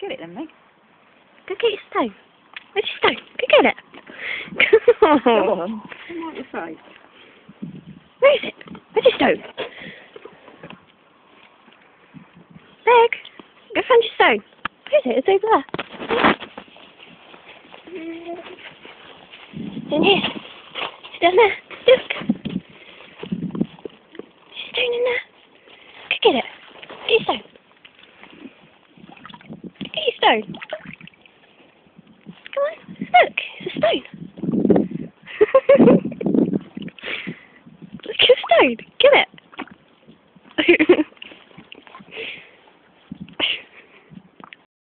Get it then, Meg. Go get your stone. Where's your stone? Go get it. Go on. Come on, your face. Where is it? Where's your stone? Meg, go find your stone. Where is it? It's over there. It's in here. It's down there. Look. Your stone in there. Go get it. Get your stone. Come on, look, it's a stone. look, it's a stone. Get it.